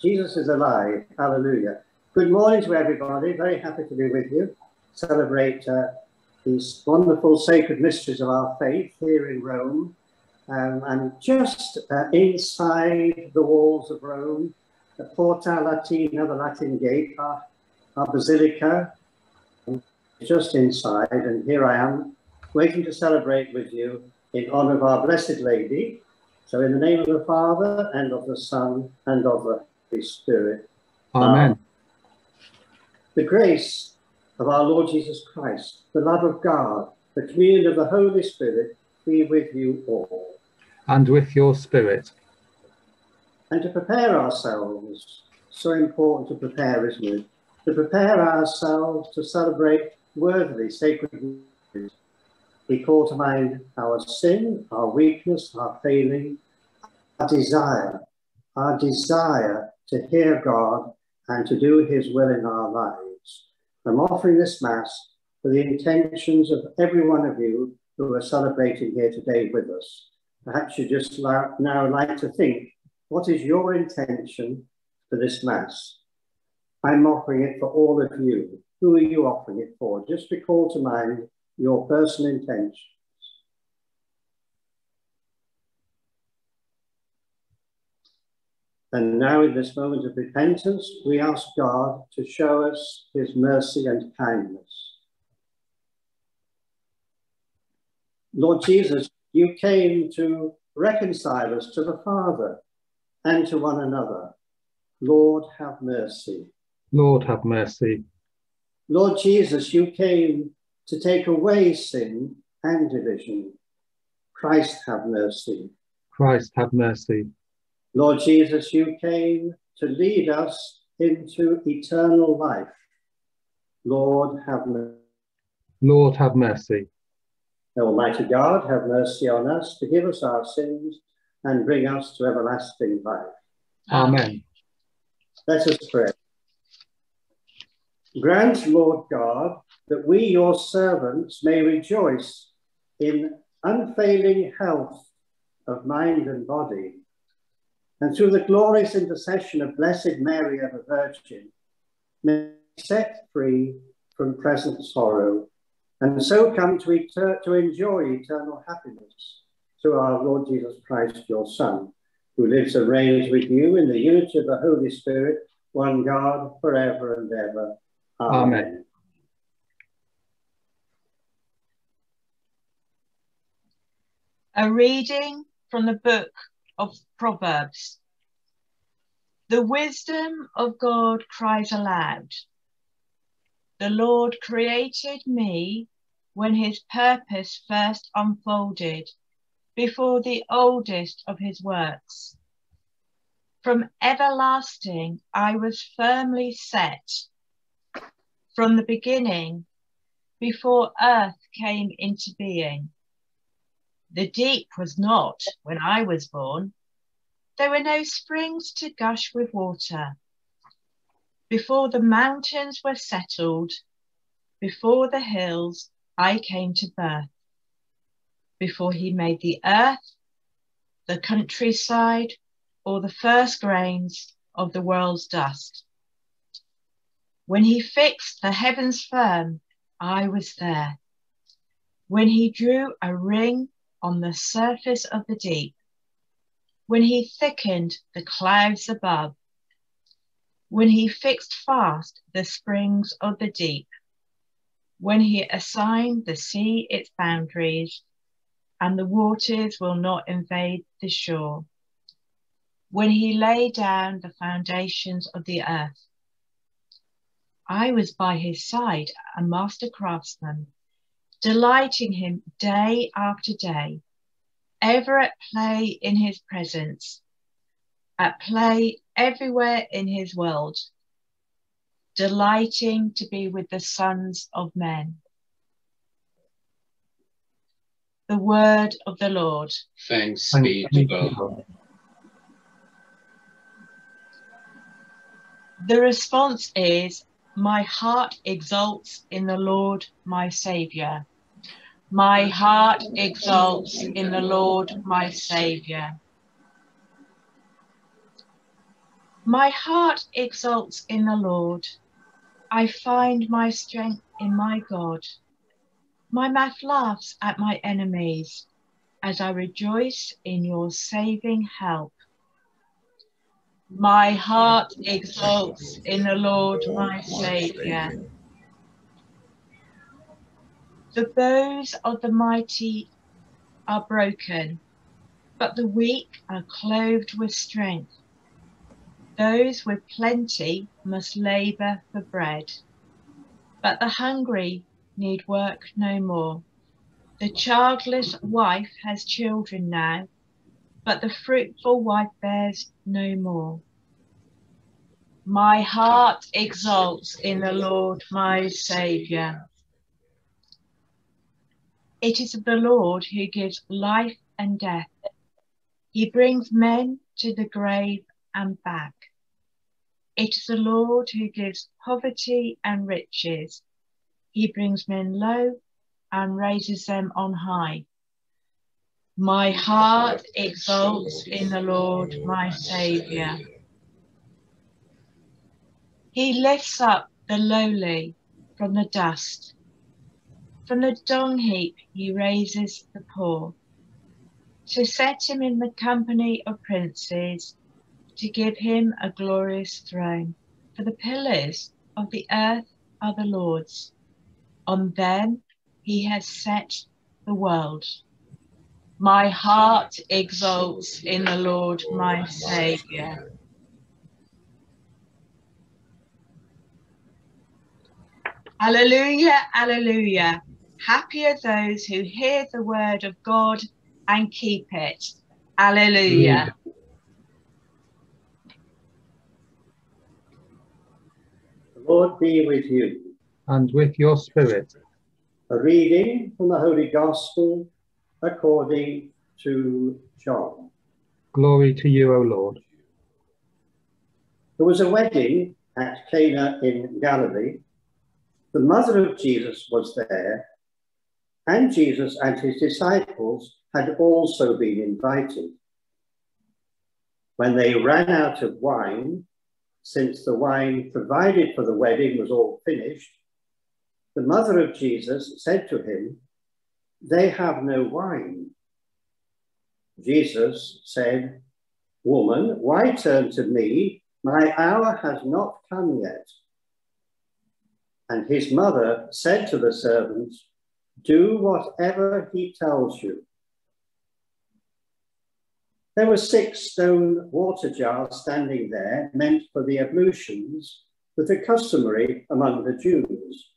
Jesus is alive. Hallelujah. Good morning to everybody. Very happy to be with you. Celebrate uh, these wonderful sacred mysteries of our faith here in Rome. Um, and just uh, inside the walls of Rome, the Porta Latina, the Latin Gate, our, our basilica, just inside. And here I am, waiting to celebrate with you in honor of our Blessed Lady. So in the name of the Father, and of the Son, and of the Holy Spirit. Amen. Um, the grace of our Lord Jesus Christ, the love of God, the communion of the Holy Spirit be with you all. And with your spirit. And to prepare ourselves, so important to prepare, isn't it? To prepare ourselves to celebrate worthily sacred mysteries. We call to mind our sin, our weakness, our failing, our desire, our desire to hear God and to do his will in our lives. I'm offering this Mass for the intentions of every one of you who are celebrating here today with us. Perhaps you just now like to think, what is your intention for this Mass? I'm offering it for all of you. Who are you offering it for? Just recall to mind your personal intentions. And now, in this moment of repentance, we ask God to show us his mercy and kindness. Lord Jesus, you came to reconcile us to the Father and to one another. Lord, have mercy. Lord, have mercy. Lord Jesus, you came to take away sin and division. Christ, have mercy. Christ, have mercy. Lord Jesus, you came to lead us into eternal life. Lord, have mercy. Lord, have mercy. Almighty God, have mercy on us, forgive us our sins, and bring us to everlasting life. Amen. Let us pray. Grant, Lord God, that we, your servants, may rejoice in unfailing health of mind and body and through the glorious intercession of Blessed Mary, ever Virgin, may set free from present sorrow, and so come to, eter- to enjoy eternal happiness through our Lord Jesus Christ, your Son, who lives and reigns with you in the unity of the Holy Spirit, one God, forever and ever. Amen. Amen. A reading from the book of Proverbs. The wisdom of God cries aloud. The Lord created me when his purpose first unfolded before the oldest of his works. From everlasting I was firmly set. From the beginning, before earth came into being. The deep was not when I was born. There were no springs to gush with water. Before the mountains were settled, before the hills, I came to birth. Before he made the earth, the countryside, or the first grains of the world's dust. When he fixed the heavens firm, I was there. When he drew a ring on the surface of the deep, when he thickened the clouds above, when he fixed fast the springs of the deep, when he assigned the sea its boundaries, and the waters will not invade the shore, when he laid down the foundations of the earth. I was by his side, a master craftsman, delighting him day after day, ever at play in his presence, at play everywhere in his world, delighting to be with the sons of men. The word of the Lord. Thanks be to God. The response is my heart exults in the Lord, my Saviour. My heart exults in the Lord, my Saviour. My heart exults in the Lord. I find my strength in my God. My mouth laughs at my enemies as I rejoice in your saving help. My heart exults in the Lord my Saviour. The bows of the mighty are broken, but the weak are clothed with strength. Those with plenty must labour for bread, but the hungry need work no more. The childless wife has children now, but the fruitful wife bears no more. My heart exults in the Lord my Saviour. It is the Lord who gives life and death. He brings men to the grave and back. It is the Lord who gives poverty and riches. He brings men low and raises them on high. My heart exults in the Lord, my Saviour. He lifts up the lowly from the dust. From the dung heap he raises the poor, to set him in the company of princes, to give him a glorious throne. For the pillars of the earth are the Lord's. On them he has set the world. My heart exults in the Lord, my Saviour. Alleluia, alleluia. Happy are those who hear the word of God and keep it. Alleluia. The Lord be with you. And with your spirit. A reading from the Holy Gospel according to John. Glory to you, O Lord. There was a wedding at Cana in Galilee. The mother of Jesus was there, and Jesus and his disciples had also been invited. When they ran out of wine, since the wine provided for the wedding was all finished, the mother of Jesus said to him, They have no wine. Jesus said, Woman, why turn to me? My hour has not come yet. And his mother said to the servants, Do whatever he tells you. There were six stone water jars standing there, meant for the ablutions that are customary among the Jews.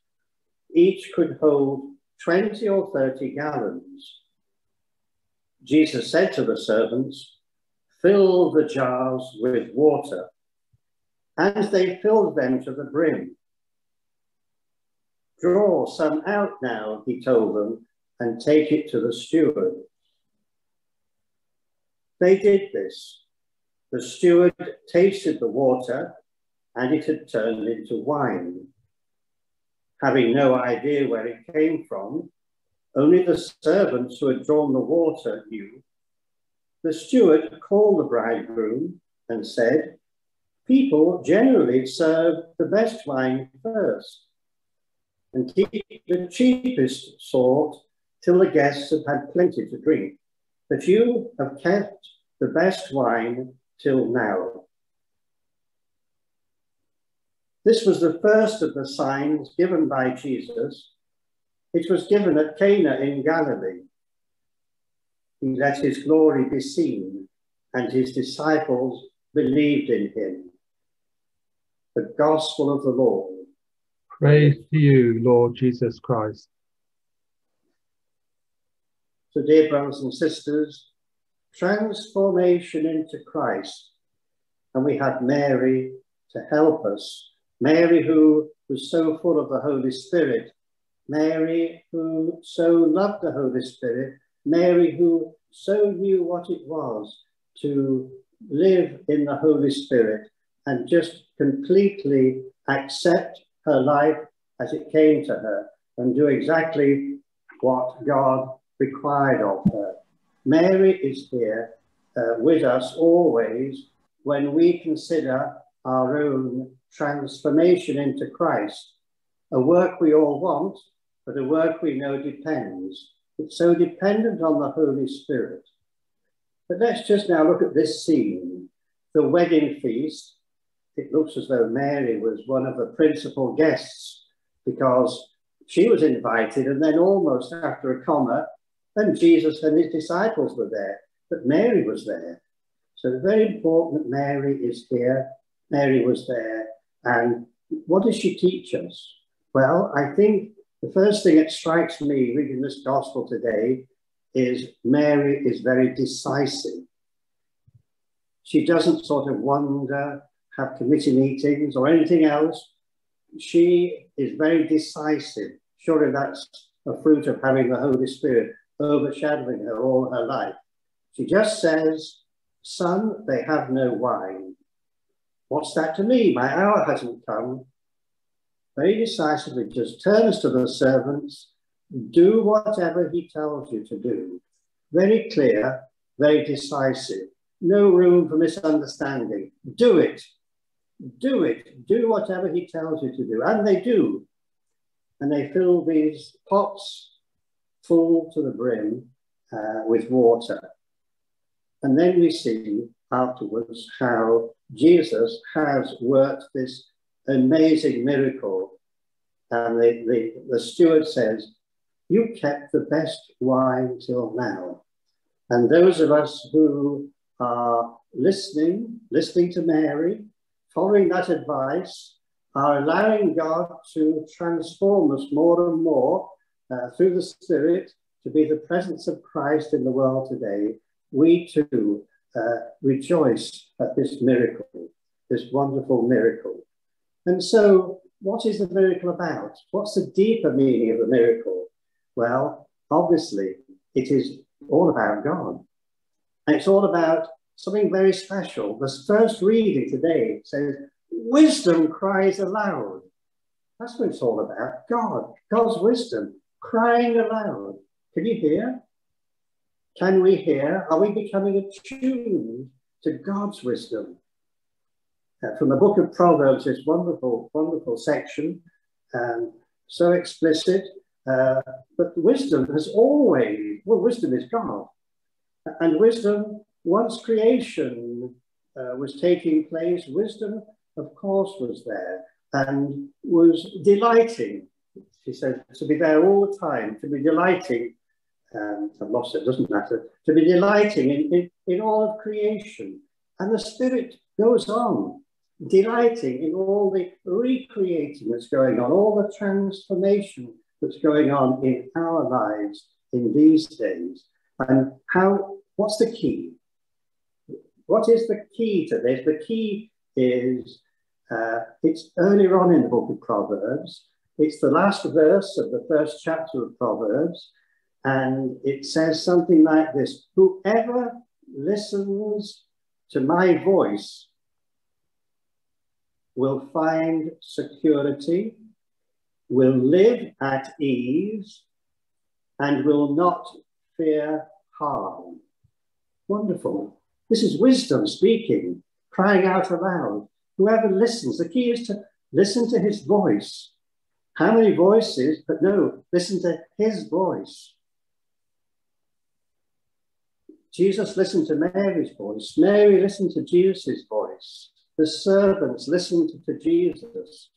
Each could hold 20 or 30 gallons. Jesus said to the servants, Fill the jars with water. And they filled them to the brim. Draw some out now, he told them, and take it to the steward. They did this. The steward tasted the water, and it had turned into wine. Having no idea where it came from, only the servants who had drawn the water knew. The steward called the bridegroom and said, People generally serve the best wine first and keep the cheapest sort till the guests have had plenty to drink. But you have kept the best wine till now. This was the first of the signs given by Jesus. It was given at Cana in Galilee. He let his glory be seen, and his disciples believed in him. The gospel of the Lord. Praise to you, Lord Jesus Christ. So, dear brothers and sisters, transformation into Christ. And we have Mary to help us. Mary, who was so full of the Holy Spirit. Mary, who so loved the Holy Spirit. Mary, who so knew what it was to live in the Holy Spirit and just completely accept her life as it came to her and do exactly what God required of her. Mary is here uh, with us always when we consider our own transformation into Christ, a work we all want, but a work we know depends. It's so dependent on the Holy Spirit. But let's just now look at this scene the wedding feast. It looks as though Mary was one of the principal guests because she was invited, and then almost after a comma, and Jesus and his disciples were there, but Mary was there. So very important that Mary is here. Mary was there. And what does she teach us? Well, I think the first thing that strikes me reading this gospel today is Mary is very decisive. She doesn't sort of wonder, have committee meetings or anything else. She is very decisive. Surely that's a fruit of having the Holy Spirit overshadowing her all her life. She just says, Son, they have no wine. What's that to me? My hour hasn't come. Very decisively just turns to the servants, do whatever he tells you to do. Very clear, very decisive. No room for misunderstanding. Do it. Do it. Do whatever he tells you to do. And they do. And they fill these pots full to the brim uh, with water. And then we see afterwards how Jesus has worked this amazing miracle. And the, the, the steward says, You kept the best wine till now. And those of us who are listening, listening to Mary, following that advice, are allowing God to transform us more and more uh, through the Spirit to be the presence of Christ in the world today, we too uh, rejoice at this miracle, this wonderful miracle. And so, what is the miracle about? What's the deeper meaning of the miracle? Well, obviously, it is all about God. And it's all about something very special. The first reading today says, Wisdom cries aloud. That's what it's all about God, God's wisdom crying aloud. Can you hear? Can we hear? Are we becoming attuned to God's wisdom? Uh, from the book of Proverbs, this wonderful, wonderful section, um, so explicit. Uh, but wisdom has always, well, wisdom is God. And wisdom, once creation uh, was taking place, wisdom, of course, was there and was delighting she said, to be there all the time, to be delighting, um, lost it, doesn't matter, to be delighting in, in, in all of creation. And the Spirit goes on, delighting in all the recreating that's going on, all the transformation that's going on in our lives in these days. And how, what's the key? What is the key to this? The key is, uh, it's earlier on in the book of Proverbs, it's the last verse of the first chapter of Proverbs, and it says something like this Whoever listens to my voice will find security, will live at ease, and will not fear harm. Wonderful. This is wisdom speaking, crying out aloud. Whoever listens, the key is to listen to his voice how many voices? But no, listen to his voice. Jesus listened to Mary's voice. Mary listened to Jesus' voice. The servants listened to Jesus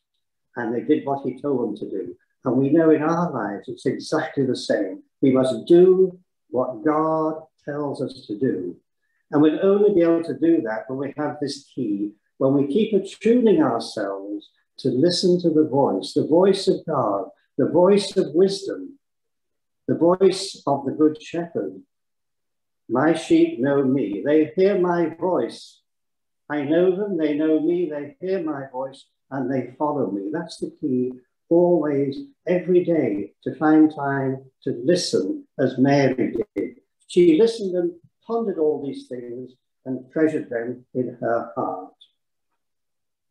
and they did what he told them to do. And we know in our lives it's exactly the same. We must do what God tells us to do. And we'll only be able to do that when we have this key, when we keep attuning ourselves to listen to the voice, the voice of God, the voice of wisdom, the voice of the Good Shepherd. My sheep know me. They hear my voice. I know them, they know me, they hear my voice, and they follow me. That's the key, always, every day, to find time to listen as Mary did. She listened and pondered all these things and treasured them in her heart.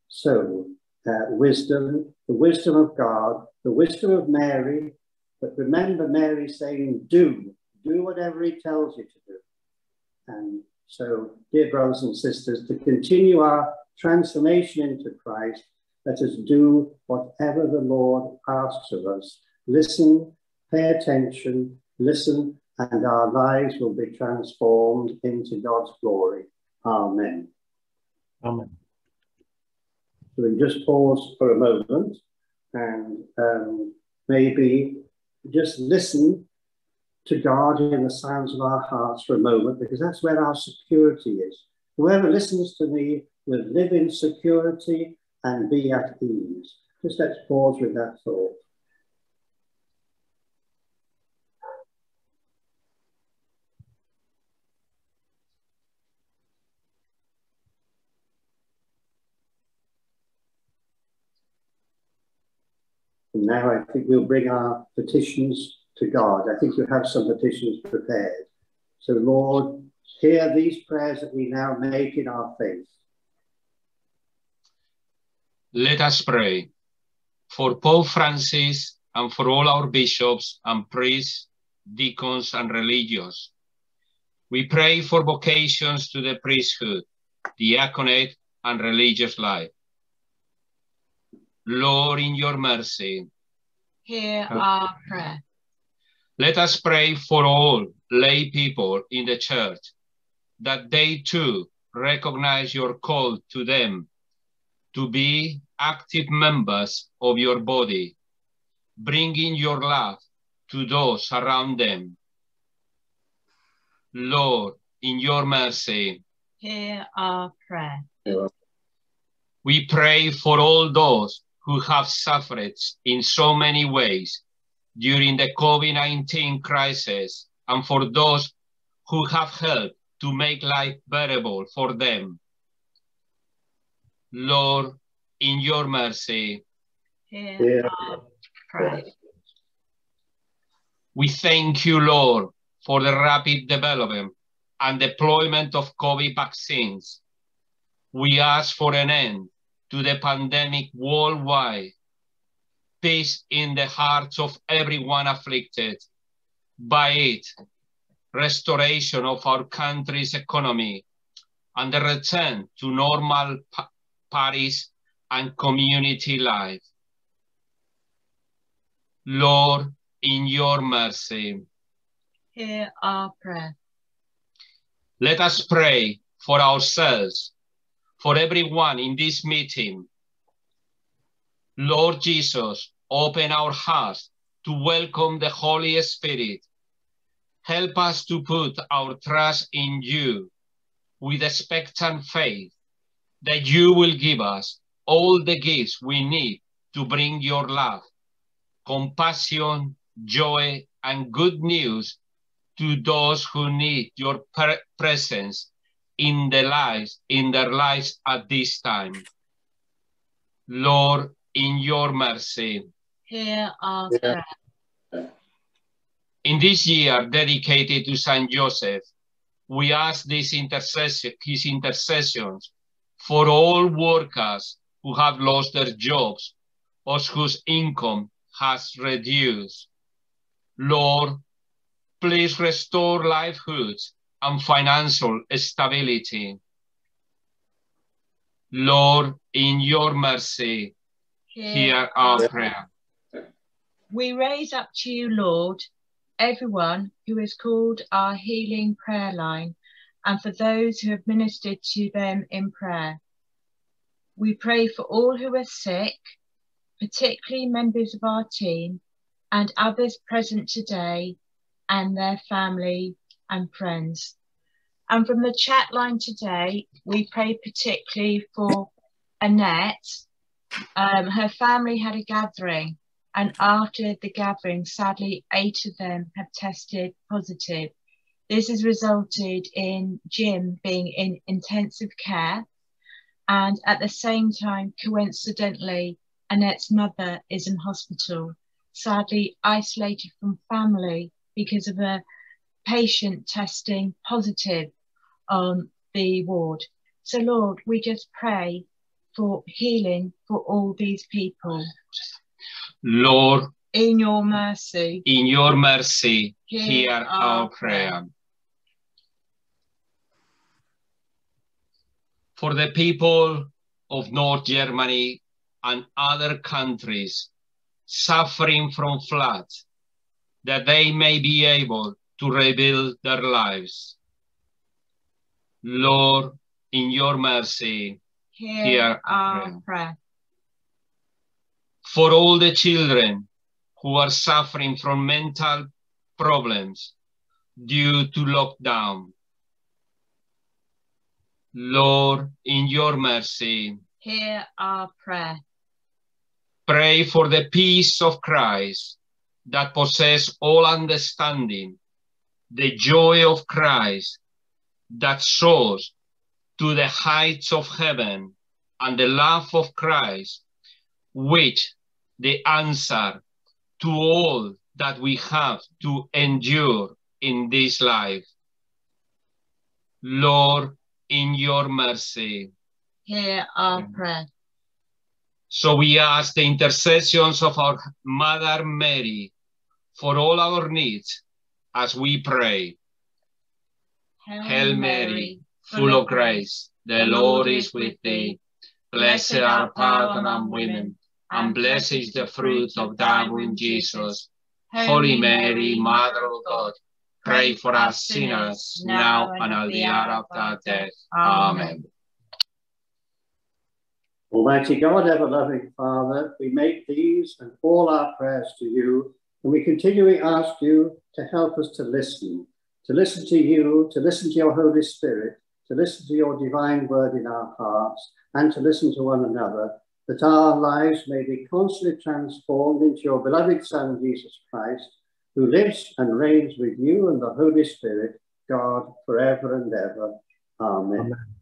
So, uh, wisdom, the wisdom of God, the wisdom of Mary. But remember Mary saying, do, do whatever he tells you to do. And So, dear brothers and sisters, to continue our transformation into Christ, let us do whatever the Lord asks of us. Listen, pay attention, listen, and our lives will be transformed into God's glory. Amen. Amen. So we just pause for a moment and um, maybe just listen to God in the sounds of our hearts for a moment, because that's where our security is. Whoever listens to me will live in security and be at ease. Just let's pause with that thought. Now I think we'll bring our petitions to God. I think you have some petitions prepared. So, Lord, hear these prayers that we now make in our faith. Let us pray for Pope Francis and for all our bishops and priests, deacons, and religious. We pray for vocations to the priesthood, diaconate, and religious life. Lord, in your mercy, Hear our prayer. Let us pray for all lay people in the church, that they too recognize your call to them to be active members of your body, bringing your love to those around them. Lord, in your mercy, Hear our prayer. we pray for all those who have suffered in so many ways during the COVID 19 crisis and for those who have helped to make life bearable for them. Lord, in your mercy, Hear Hear we thank you, Lord, for the rapid development and deployment of COVID vaccines. We ask for an end to the pandemic worldwide, peace in the hearts of everyone afflicted by it, restoration of our country's economy, and the return to normal pa- parties and community life. Lord, in your mercy, Hear our prayer. let us pray for ourselves, for everyone in this meeting. Lord Jesus, open our hearts to welcome the Holy Spirit. Help us to put our trust in you with expectant faith that you will give us all the gifts we need to bring your love, compassion, joy, and good news to those who need your pre- presence in their lives in their lives at this time lord in your mercy Hear our Yeah. prayer. in this year dedicated to saint joseph we ask this intercession his intercessions for all workers who have lost their jobs or whose income has reduced lord please restore livelihoods and financial stability. Lord, in your mercy, hear our Yeah. prayer. We raise up to you, Lord, everyone who is called our healing prayer line, and for those who have ministered to them in prayer. We pray for all who are sick, particularly members of our team and others present today, and their family and friends. And from the chat line today, we pray particularly for Annette. Um, her family had a gathering and after the gathering, sadly, eight of them have tested positive. This has resulted in Jim being in intensive care, and at the same time, coincidentally, Annette's mother is in hospital, sadly isolated from family because of a patient testing positive on the ward. So, Lord, we just pray for healing for all these people. Lord, In your mercy, in your mercy, Hear hear our prayer. for the people of North Germany and other countries suffering from floods, that they may be able to rebuild their lives. Lord, in your mercy, Hear, Hear our our prayer. For all the children who are suffering from mental problems due to lockdown. Lord, in your mercy, Hear our prayer. pray for the peace of Christ that possesses all understanding, the joy of Christ that soars to the heights of heaven, and the love of Christ, which the answer to all that we have to endure in this life. Lord, in your mercy, Hear our prayer. So we ask the intercessions of our Mother Mary for all our needs as we pray. Hail Mary, full of grace, the Lord is with thee. Blessed art thou among women, and blessed is the fruit of thy womb, Jesus. Holy Mary, Mother of God, pray for us sinners, now and at the hour of our death. Amen. Almighty God, ever loving Father, we make these and all our prayers to you, and we continually ask you to help us to listen, to listen to you, to listen to your Holy Spirit, to listen to your divine word in our hearts, and to listen to one another, that our lives may be constantly transformed into your beloved Son, Jesus Christ, who lives and reigns with you and the Holy Spirit, God, forever and ever. Amen. Amen.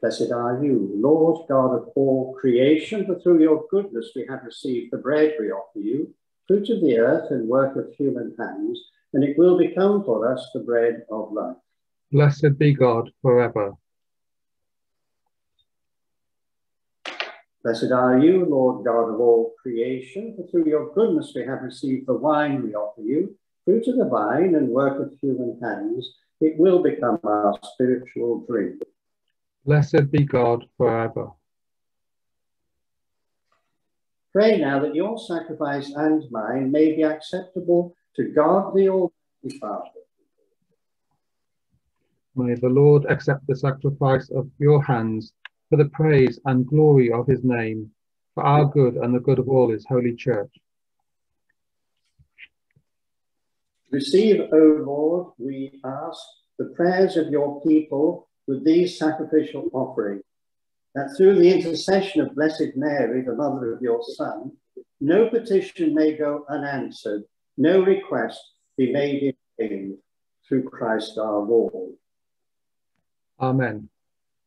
Blessed are you, Lord God of all creation, for through your goodness we have received the bread we offer you, fruit of the earth and work of human hands, and it will become for us the bread of life. Blessed be God forever. Blessed are you, Lord God of all creation, for through your goodness we have received the wine we offer you, fruit of the vine and work of human hands, it will become our spiritual drink. Blessed be God forever. Pray now that your sacrifice and mine may be acceptable to God the Almighty Father. May the Lord accept the sacrifice of your hands for the praise and glory of his name, for our good and the good of all his holy church. Receive, O Lord, we ask, the prayers of your people with these sacrificial offerings, that through the intercession of Blessed Mary, the mother of your Son, no petition may go unanswered, no request be made in vain through Christ our Lord. Amen.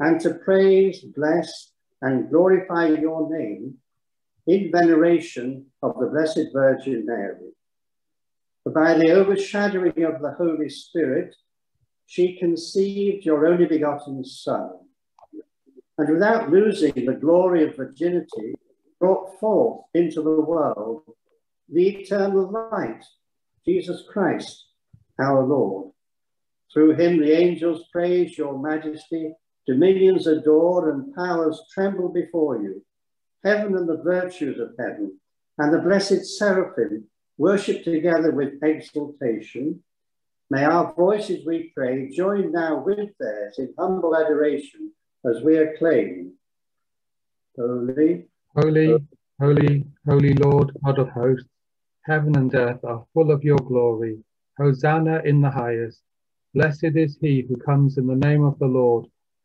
and to praise, bless, and glorify your name in veneration of the Blessed Virgin Mary. For by the overshadowing of the Holy Spirit, she conceived your only begotten Son, and without losing the glory of virginity, brought forth into the world the eternal light, Jesus Christ, our Lord. Through him the angels praise your majesty, dominions adore, and powers tremble before you. Heaven and the virtues of heaven, and the blessed seraphim worship together with exultation. May our voices, we pray, join now with theirs in humble adoration as we acclaim. Holy, Holy, holy, holy Lord, God of hosts, heaven and earth are full of your glory. Hosanna in the highest. Blessed is he who comes in the name of the Lord.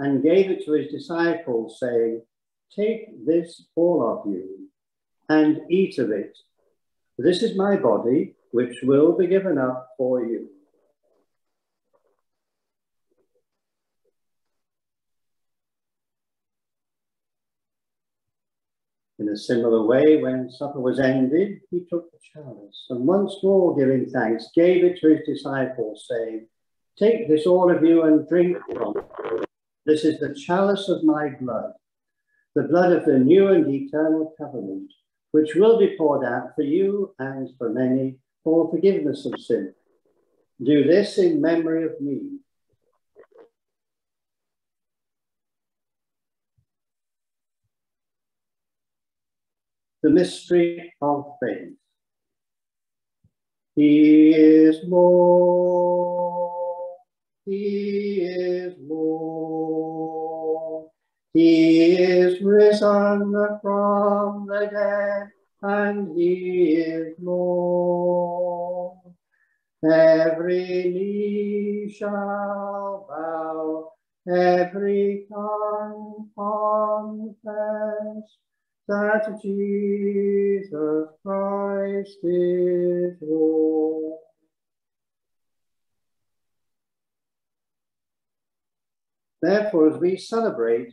and gave it to his disciples, saying, Take this, all of you, and eat of it. This is my body, which will be given up for you. In a similar way, when supper was ended, he took the chalice and once more giving thanks, gave it to his disciples, saying, Take this, all of you, and drink from it. This is the chalice of my blood, the blood of the new and eternal covenant, which will be poured out for you and for many for forgiveness of sin. Do this in memory of me. the mystery of faith. He is Lord. Risen from the dead, and he is Lord. Every knee shall bow, every tongue confess that Jesus Christ is Lord. Therefore, as we celebrate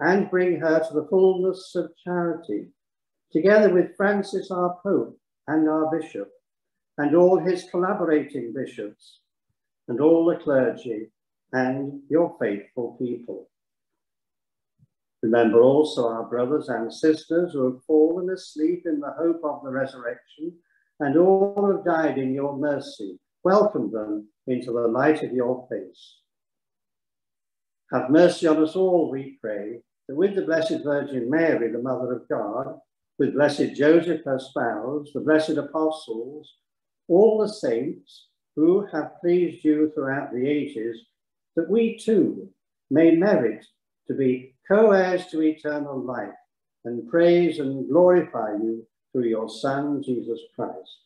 and bring her to the fullness of charity, together with Francis, our Pope, and our Bishop, and all his collaborating bishops, and all the clergy, and your faithful people. Remember also our brothers and sisters who have fallen asleep in the hope of the resurrection, and all who have died in your mercy. Welcome them into the light of your face. Have mercy on us all, we pray, that with the Blessed Virgin Mary, the Mother of God, with Blessed Joseph, her spouse, the blessed apostles, all the saints who have pleased you throughout the ages, that we too may merit to be co-heirs to eternal life, and praise and glorify you through your Son, Jesus Christ.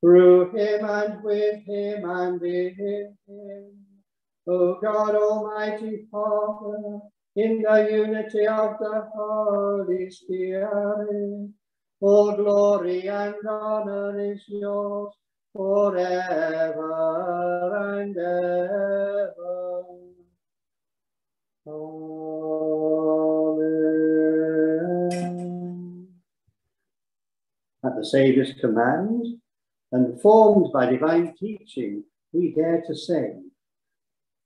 Through him and with him and in him, O God Almighty Father, in the unity of the Holy Spirit, all glory and honor is yours forever and ever. Amen. At the Saviour's command, and formed by divine teaching, we dare to say,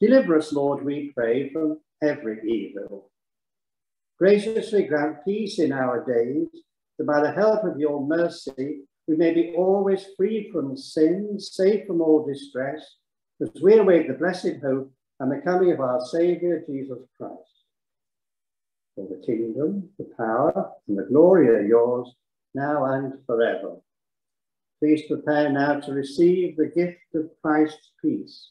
Deliver us, Lord, we pray, from every evil. Graciously grant peace in our days, that by the help of your mercy we may be always free from sin, safe from all distress, as we await the blessed hope and the coming of our Saviour, Jesus Christ. For the kingdom, the power, and the glory are yours, now and forever. Please prepare now to receive the gift of Christ's peace.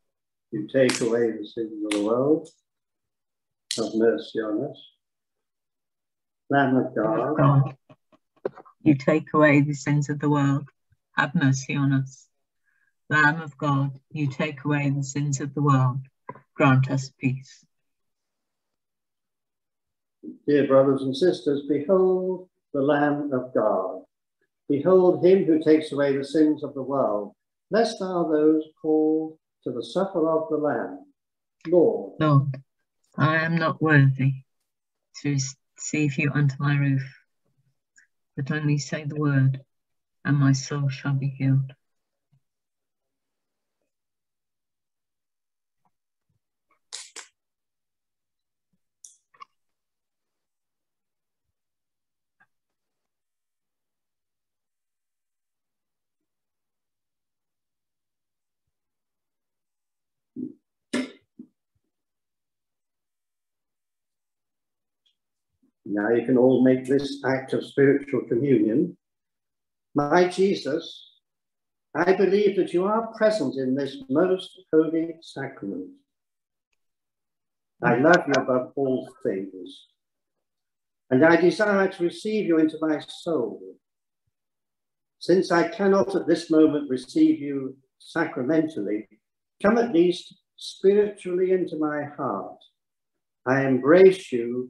you take away the sins of the world, have mercy on us. Lamb of God, God, you take away the sins of the world, have mercy on us. Lamb of God, you take away the sins of the world, grant us peace. dear brothers and sisters, behold the Lamb of God. Behold him who takes away the sins of the world. Blessed are those called to the supper of the Lamb. Lord, Lord, I am not worthy to receive you under my roof, but only say the word, and my soul shall be healed. Now you can all make this act of spiritual communion. My Jesus, I believe that you are present in this most holy sacrament. I love you above all things, and I desire to receive you into my soul. Since I cannot at this moment receive you sacramentally, come at least spiritually into my heart. I embrace you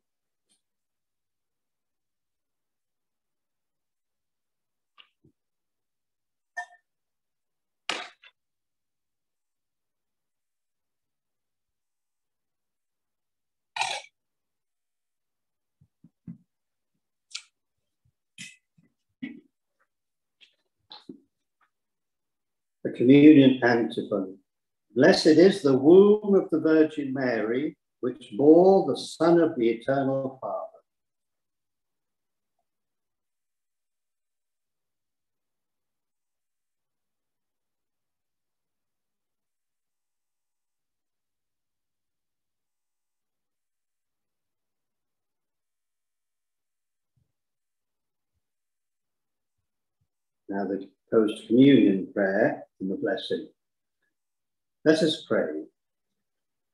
The communion antiphon. Blessed is the womb of the Virgin Mary, which bore the Son of the Eternal Father. Now the post communion prayer and the blessing. Let us pray.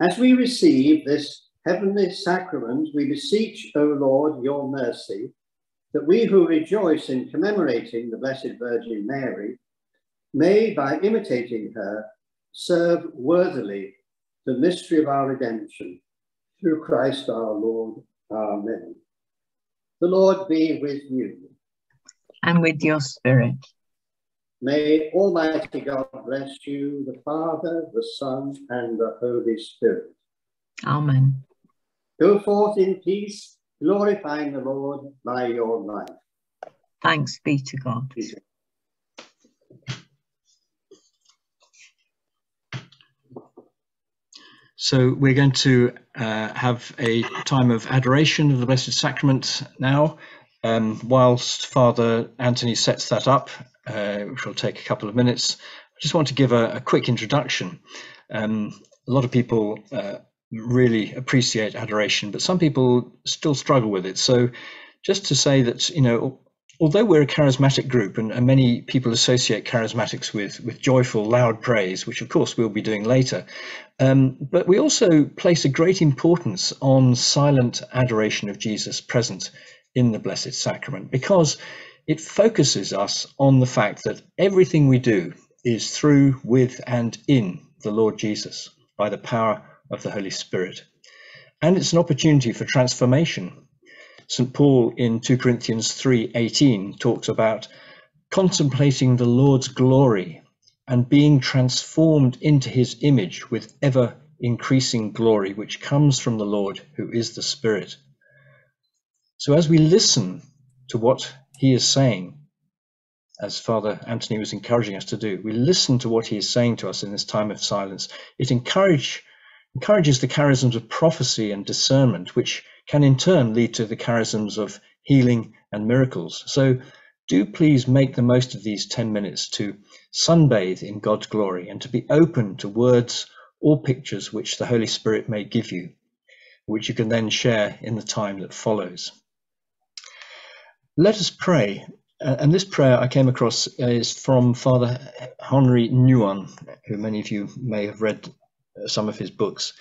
As we receive this heavenly sacrament, we beseech, O Lord, your mercy, that we who rejoice in commemorating the Blessed Virgin Mary may, by imitating her, serve worthily the mystery of our redemption. Through Christ our Lord. Amen. The Lord be with you. And with your spirit. May Almighty God bless you, the Father, the Son, and the Holy Spirit. Amen. Go forth in peace, glorifying the Lord by your life. Thanks be to God. So we're going to uh, have a time of adoration of the Blessed Sacrament now. Um, whilst Father Anthony sets that up, uh, which will take a couple of minutes, I just want to give a, a quick introduction. Um, a lot of people uh, really appreciate adoration, but some people still struggle with it. So just to say that, you know, although we're a charismatic group and, and, many people associate charismatics with, with joyful, loud praise, which of course we'll be doing later, um, but we also place a great importance on silent adoration of Jesus present in the Blessed Sacrament because it focuses us on the fact that everything we do is through, with, and in the Lord Jesus by the power of the Holy Spirit. And it's an opportunity for transformation St. Paul in 2 Corinthians 3:18 talks about contemplating the Lord's glory and being transformed into his image with ever increasing glory which comes from the Lord who is the Spirit. So as we listen to what he is saying, as Father Anthony was encouraging us to do, we listen to what he is saying to us in this time of silence. It encourage, encourages the charisms of prophecy and discernment, which can in turn lead to the charisms of healing and miracles. So do please make the most of these 10 minutes to sunbathe in God's glory and to be open to words or pictures which the Holy Spirit may give you, which you can then share in the time that follows. Let us pray. Uh, and this prayer I came across is from Father Henri Nouwen, who many of you may have read uh, some of his books.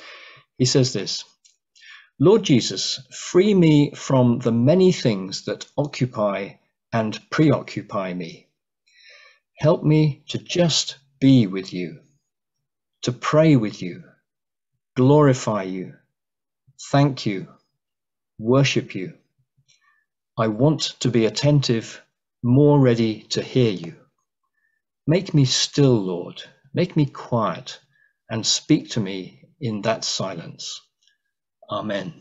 He says this Lord Jesus, free me from the many things that occupy and preoccupy me. Help me to just be with you, to pray with you, glorify you, thank you, worship you. I want to be attentive, more ready to hear you. Make me still, Lord, make me quiet, and speak to me in that silence. Amen.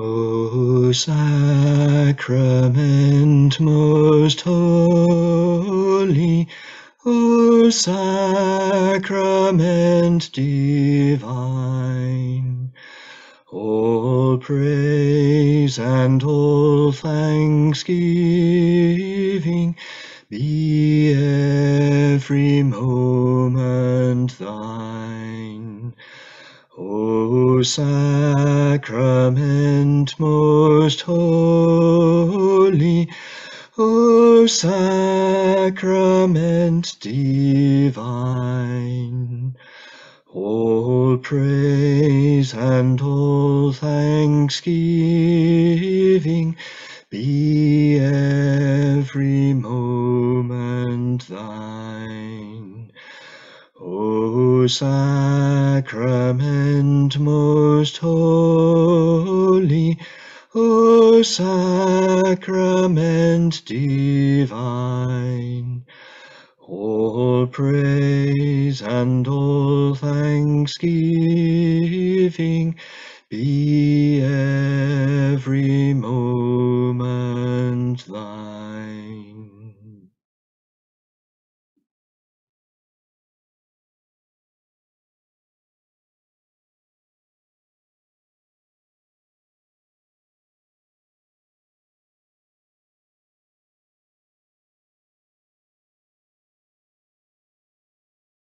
O sacrament most holy, O sacrament divine, all praise and all thanksgiving sacrament divine, all praise and all thanksgiving be every moment thine. O sacrament